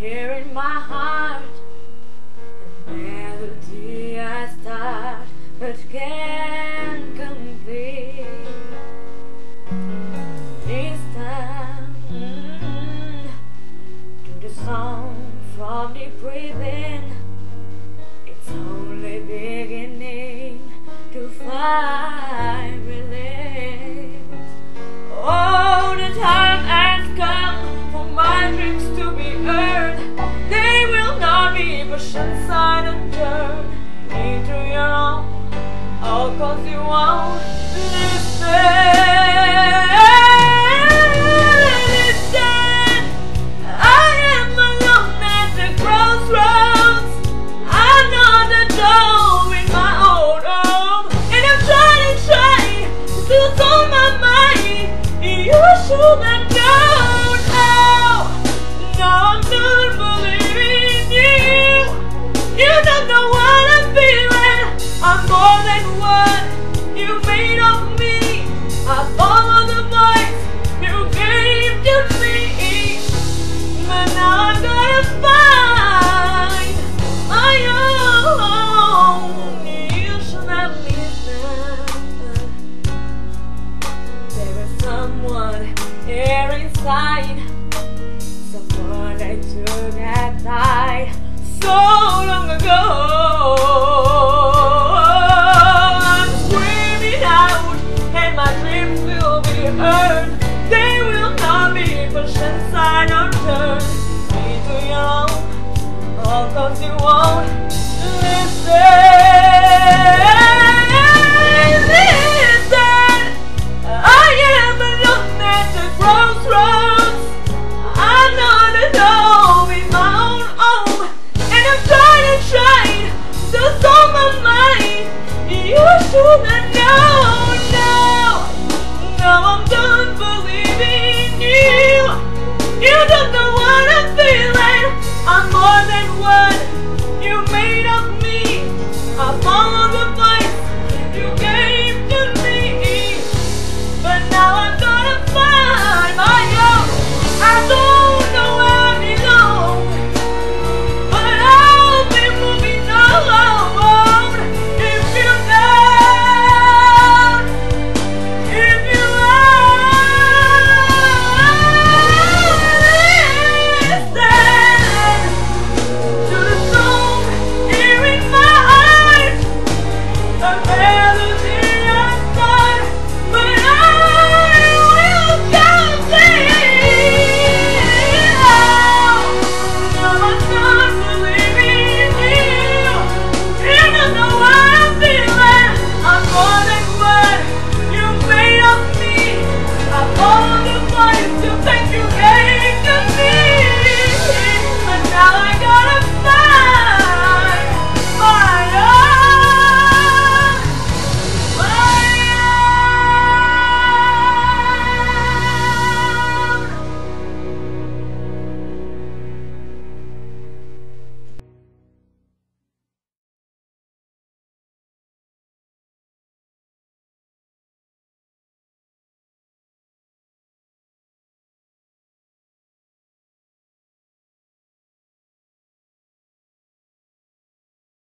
here in my heart. A melody I start but can't complete. This time, mm, to the song from deep within, it's only beginning to find and turned into your own. All cause you won't the you gave to me. But now I gotta find my own. You should. There is someone here inside. Cause you won't listen? Listen. I am alone at the crossroads. I'm not alone in my own home. And I'm trying to shine Just on my mind You shouldn't know.